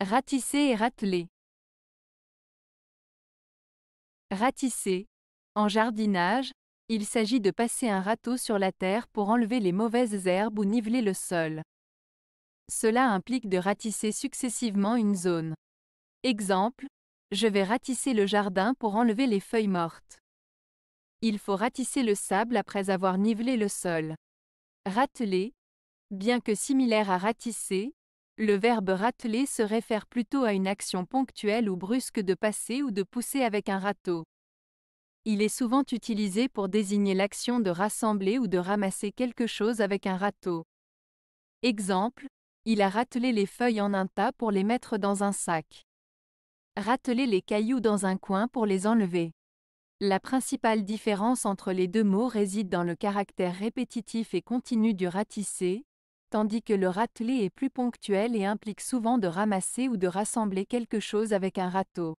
Ratisser et rateler. Ratisser. En jardinage, il s'agit de passer un râteau sur la terre pour enlever les mauvaises herbes ou niveler le sol. Cela implique de ratisser successivement une zone. Exemple, je vais ratisser le jardin pour enlever les feuilles mortes. Il faut ratisser le sable après avoir nivelé le sol. Rateler. Bien que similaire à ratisser, le verbe rateler se réfère plutôt à une action ponctuelle ou brusque de passer ou de pousser avec un râteau. Il est souvent utilisé pour désigner l'action de rassembler ou de ramasser quelque chose avec un râteau. Exemple, il a ratelé les feuilles en un tas pour les mettre dans un sac. Rateler les cailloux dans un coin pour les enlever. La principale différence entre les deux mots réside dans le caractère répétitif et continu du ratisser, tandis que le rateler est plus ponctuel et implique souvent de ramasser ou de rassembler quelque chose avec un râteau.